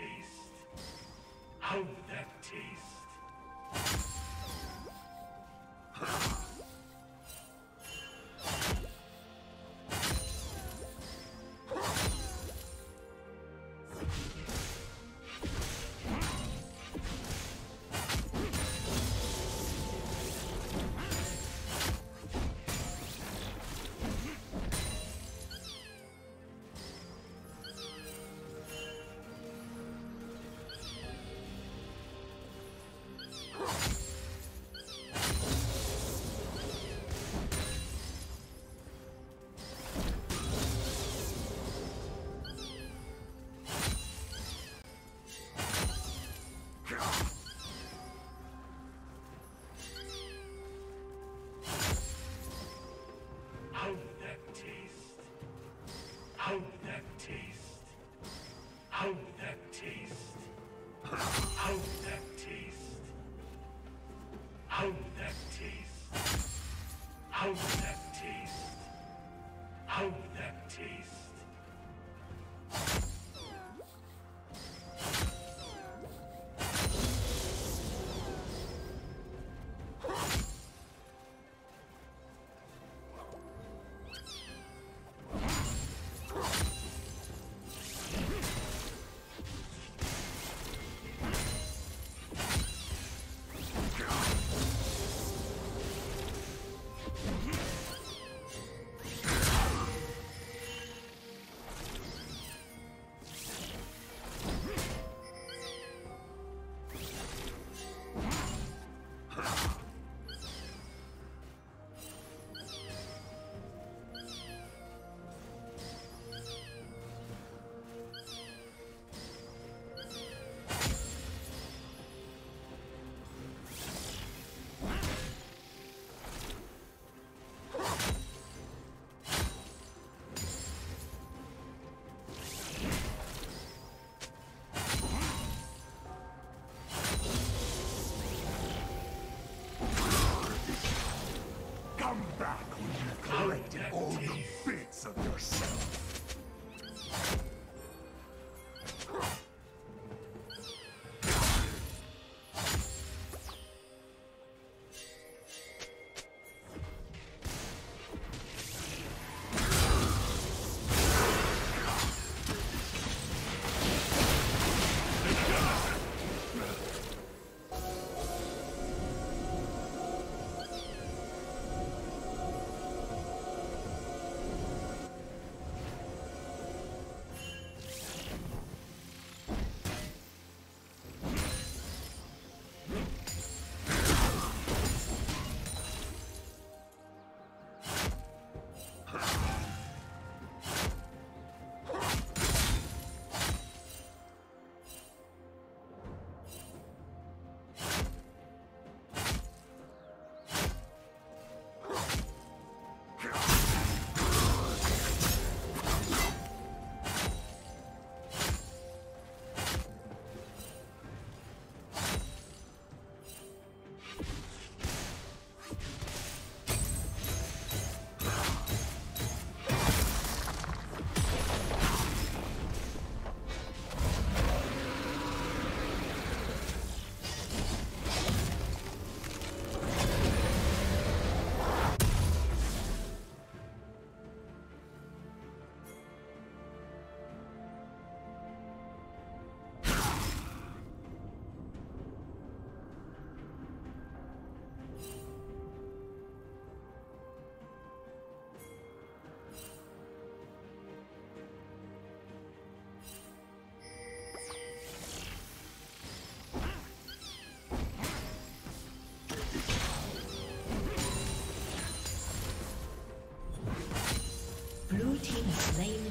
taste! How that taste!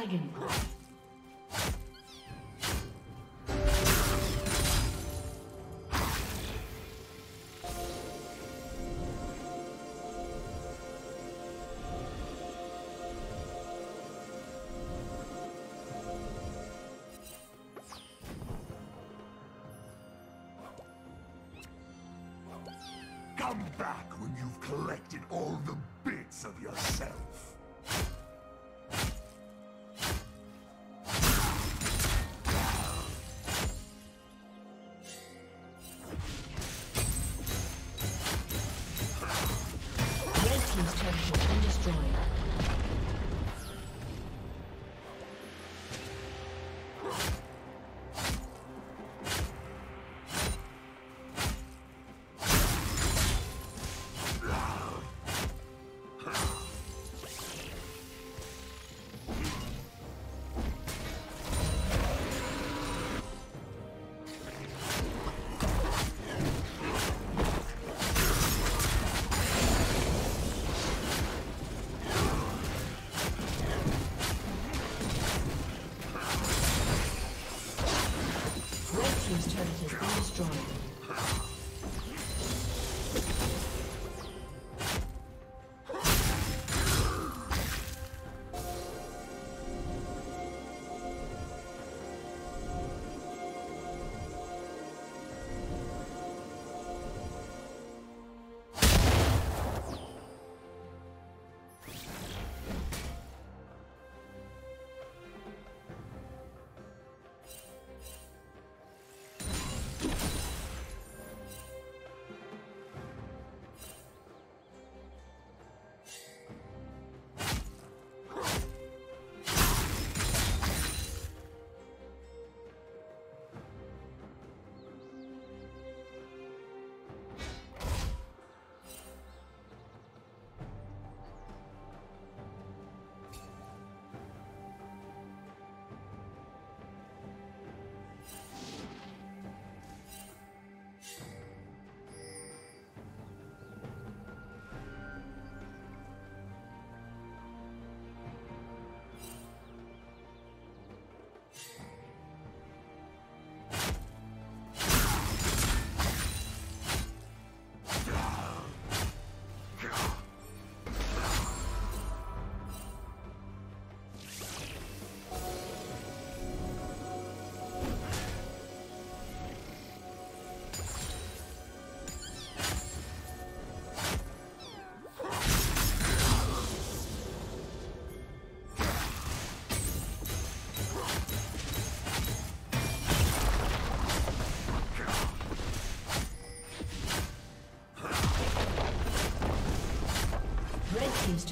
Dragon. Come back when you've collected all the bits of yourself.